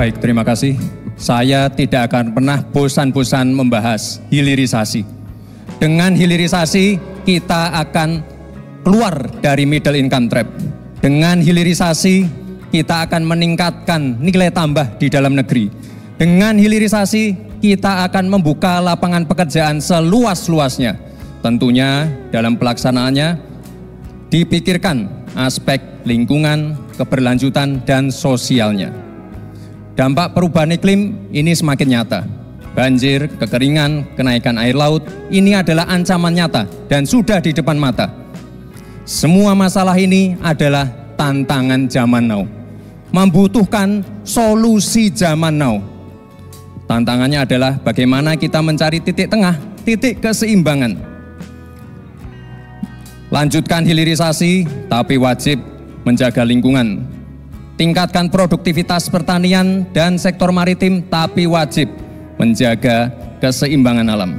Baik, terima kasih. Saya tidak akan pernah bosan-bosan membahas hilirisasi. Dengan hilirisasi, kita akan keluar dari middle income trap. Dengan hilirisasi, kita akan meningkatkan nilai tambah di dalam negeri. Dengan hilirisasi, kita akan membuka lapangan pekerjaan seluas-luasnya. Tentunya dalam pelaksanaannya dipikirkan aspek lingkungan, keberlanjutan, dan sosialnya. Dampak perubahan iklim ini semakin nyata. Banjir, kekeringan, kenaikan air laut ini adalah ancaman nyata dan sudah di depan mata. Semua masalah ini adalah tantangan zaman now. Membutuhkan solusi zaman now. Tantangannya adalah bagaimana kita mencari titik tengah, titik keseimbangan. Lanjutkan hilirisasi, tapi wajib menjaga lingkungan. Tingkatkan produktivitas pertanian dan sektor maritim, tapi wajib menjaga keseimbangan alam.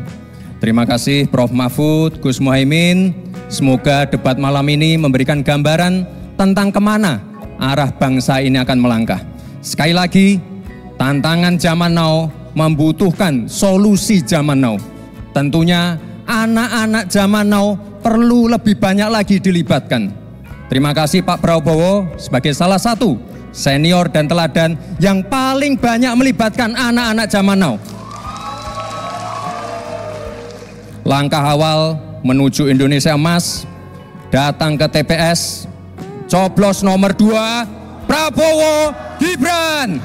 Terima kasih Prof. Mahfud, Gus Muhaimin. Semoga debat malam ini memberikan gambaran tentang ke mana arah bangsa ini akan melangkah. Sekali lagi, tantangan zaman now membutuhkan solusi zaman now. Tentunya anak-anak zaman now perlu lebih banyak lagi dilibatkan Terima kasih Pak Prabowo sebagai salah satu senior dan teladan yang paling banyak melibatkan anak-anak zaman now. Langkah awal menuju Indonesia Emas, datang ke TPS, coblos nomor 2, Prabowo Gibran.